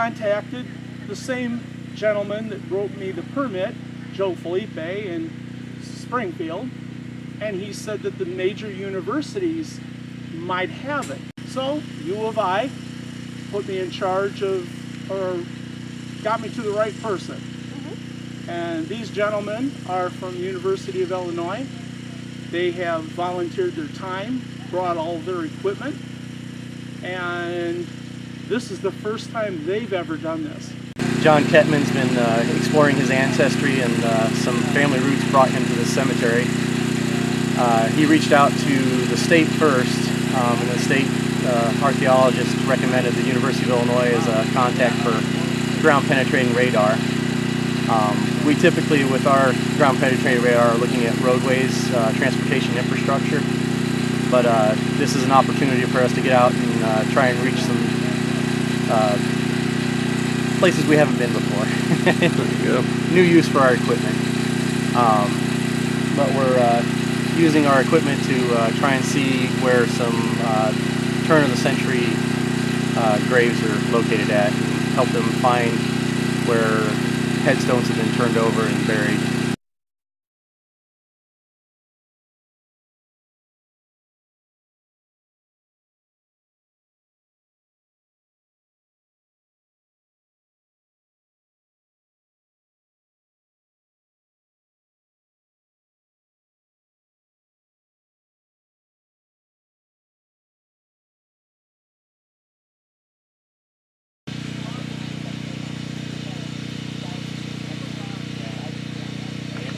contacted the same gentleman that wrote me the permit, Joe Felipe in Springfield, and he said that the major universities might have it. So U of I put me in charge of, or got me to the right person. Mm-hmm. And these gentlemen are from the University of Illinois. They have volunteered their time, brought all their equipment, and this is the first time they've ever done this. John Kettman's been uh, exploring his ancestry and uh, some family roots brought him to this cemetery. Uh, he reached out to the state first, um, and the state uh, archaeologist recommended the University of Illinois as a contact for ground penetrating radar. Um, we typically, with our ground penetrating radar, are looking at roadways, uh, transportation infrastructure, but uh, this is an opportunity for us to get out and try and reach some uh, places we haven't been before. New use for our equipment. Um, but we're uh, using our equipment to uh, try and see where some uh, turn of the century uh, graves are located at and help them find where headstones have been turned over and buried.